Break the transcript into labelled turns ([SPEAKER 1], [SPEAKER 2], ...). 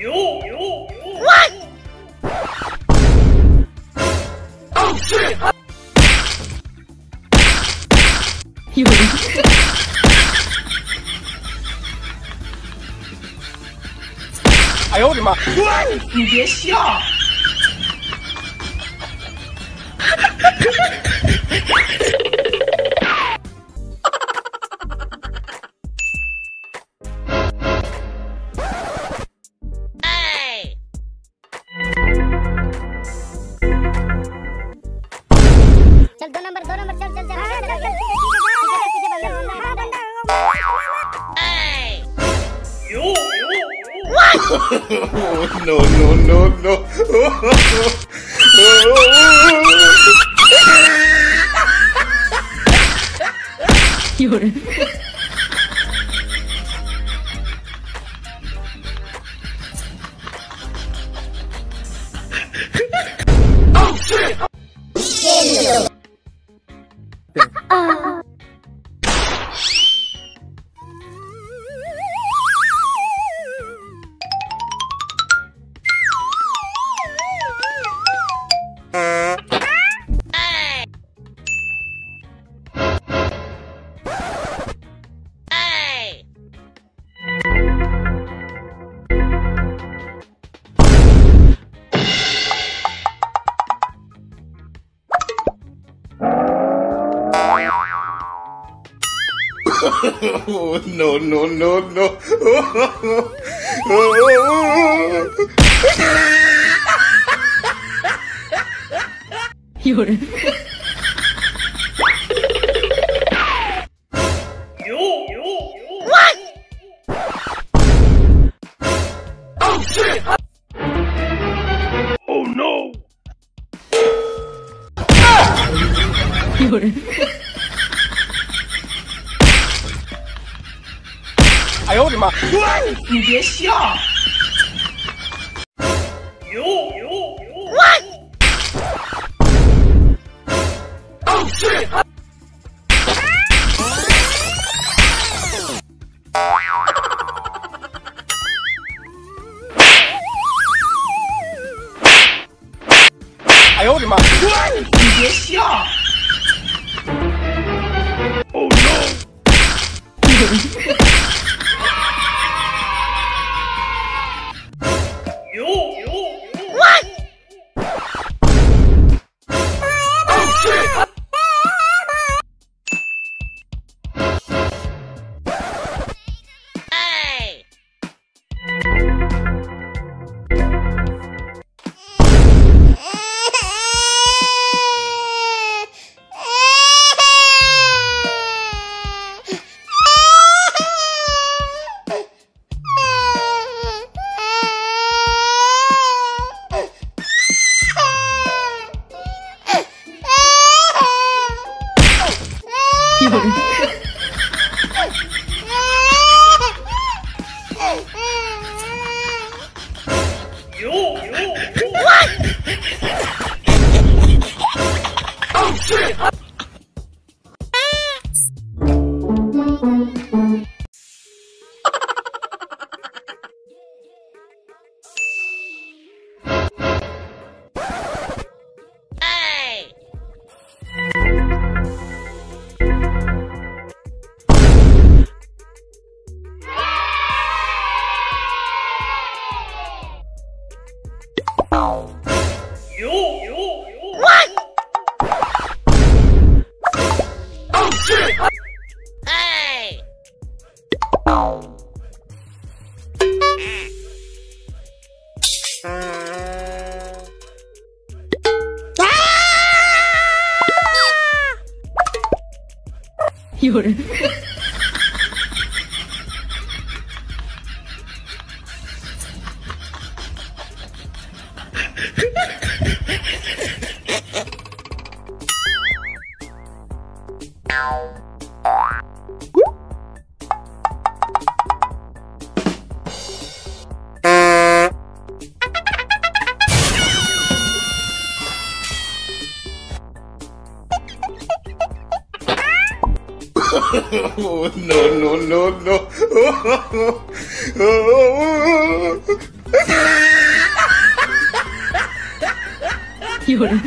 [SPEAKER 1] 有有有。
[SPEAKER 2] 有人，
[SPEAKER 3] 哎呦我的妈！
[SPEAKER 1] 你别笑。
[SPEAKER 4] चल दो नंबर दो नंबर चल चल चल चल चल पीछे भाग हाँ
[SPEAKER 1] डंडा यो no
[SPEAKER 3] no no no You're
[SPEAKER 2] Oh. oh,
[SPEAKER 3] no, no, no, no.
[SPEAKER 2] You're.
[SPEAKER 3] You're... 呦我的妈！
[SPEAKER 1] 你别笑。有有有。
[SPEAKER 3] 哎呦我的妈！
[SPEAKER 1] 你别笑。Oh no！you. 有。有
[SPEAKER 2] 有。
[SPEAKER 1] 有
[SPEAKER 2] 人
[SPEAKER 3] Oh,，no no no no！
[SPEAKER 2] 有人，